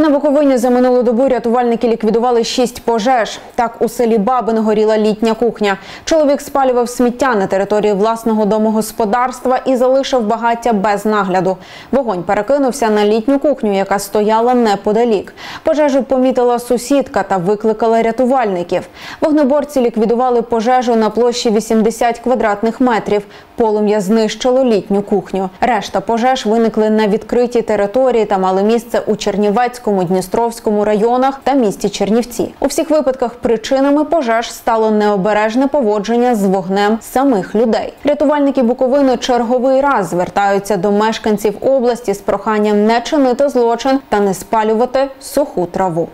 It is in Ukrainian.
На Буковині за минулу добу рятувальники ліквідували шість пожеж. Так у селі Бабин горіла літня кухня. Чоловік спалював сміття на території власного домогосподарства і залишив багаття без нагляду. Вогонь перекинувся на літню кухню, яка стояла неподалік. Пожежу помітила сусідка та викликала рятувальників. Вогнеборці ліквідували пожежу на площі 80 квадратних метрів. Полум'я знищило літню кухню. Решта пожеж виникли на відкритій території та мали місце у Чернівецькому, Дністровському районах та місті Чернівці. У всіх випадках причинами пожеж стало необережне поводження з вогнем самих людей. Рятувальники Буковини черговий раз звертаються до мешканців області з проханням не чинити злочин та не спалювати суху траву.